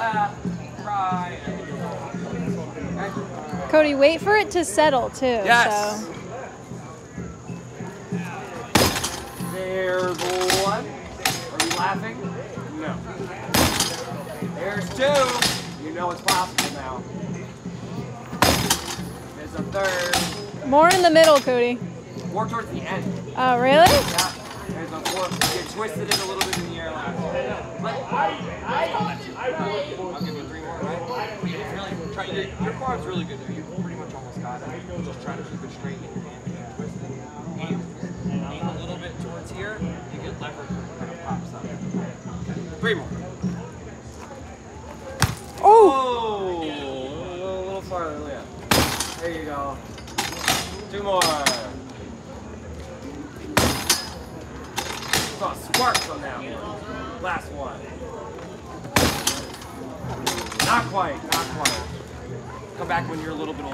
left, right. Cody, wait for it to settle too. Yes. So. There's one. Are you laughing? No. There's two. You know it's possible now. There's a third. More in the middle, Cody. More towards the end. Oh, really? Yeah. There's a fourth. You twisted it a little bit in the air last. But try, your, your quad's really good though. You pretty much almost got it. Just try to keep it straight in your hand and twist it. Aim, aim a little bit towards here. You get leverage when it kind of pops up. Okay. Three more. Oh! Oh! A little farther, yeah. There you go. Two more. Saw sparks on that one. Last one. Not quite, not quite. Come back when you're a little bit older.